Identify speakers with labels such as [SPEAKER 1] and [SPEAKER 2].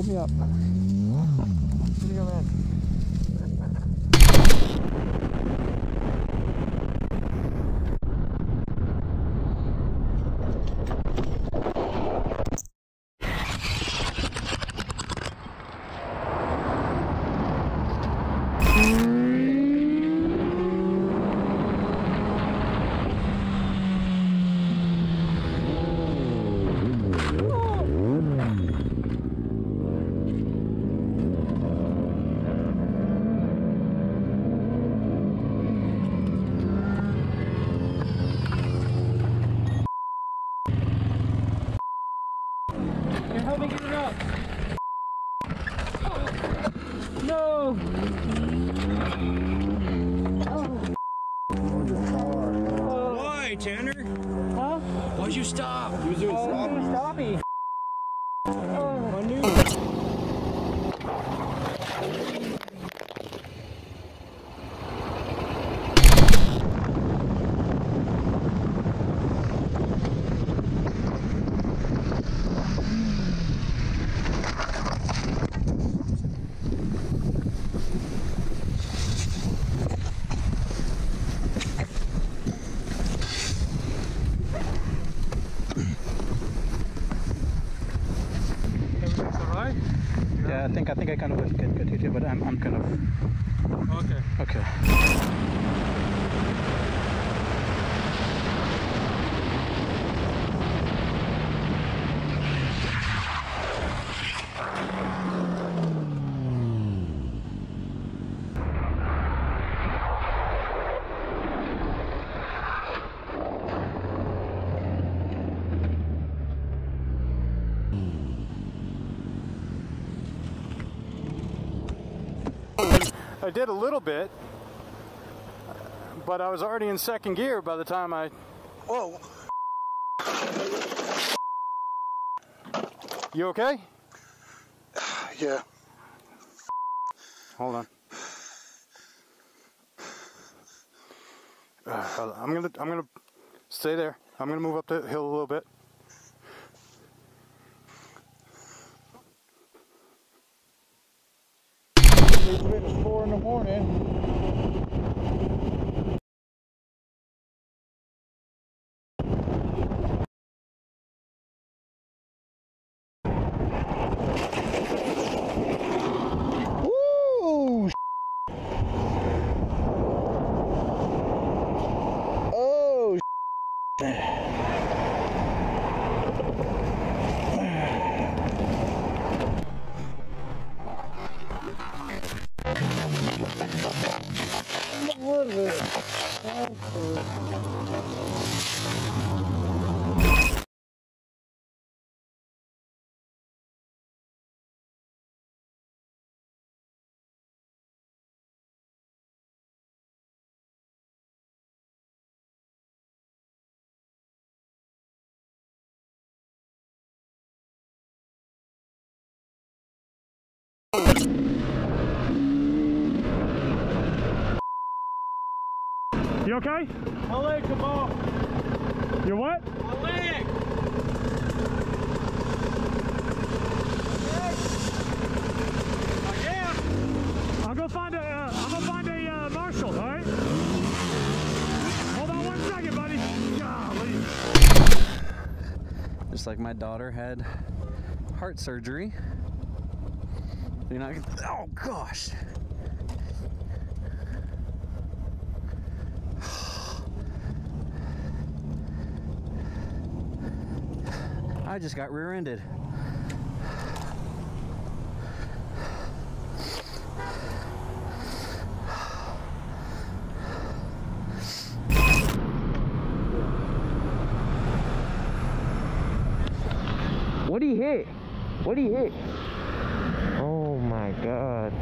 [SPEAKER 1] Is it?
[SPEAKER 2] Hold me up.
[SPEAKER 1] Let me go ahead. You help me get it up? No!
[SPEAKER 3] Why, Tanner?
[SPEAKER 1] Huh?
[SPEAKER 3] Why'd you stop?
[SPEAKER 1] He was doing oh, stoppy.
[SPEAKER 3] I knew.
[SPEAKER 1] Everything's alright?
[SPEAKER 2] Yeah, I think I think I kind of get get hit here, but I'm I'm kind of
[SPEAKER 1] Okay.
[SPEAKER 2] okay. I did a little bit, but I was already in second gear by the time I.
[SPEAKER 4] Whoa.
[SPEAKER 2] You okay?
[SPEAKER 4] Yeah.
[SPEAKER 2] Hold on. Uh, I'm gonna I'm gonna stay there. I'm gonna move up the hill a little bit.
[SPEAKER 4] It's four What the?
[SPEAKER 2] You okay?
[SPEAKER 1] My leg, come on.
[SPEAKER 2] You what?
[SPEAKER 1] My leg! Yeah.
[SPEAKER 2] I'll go find a. Uh, I'm gonna find a uh, marshal. All right. Hold on one second, buddy. Golly.
[SPEAKER 5] Just like my daughter had heart surgery. You're not. Oh gosh. I just got rear-ended.
[SPEAKER 1] What did he hit? What did he hit? Oh my god.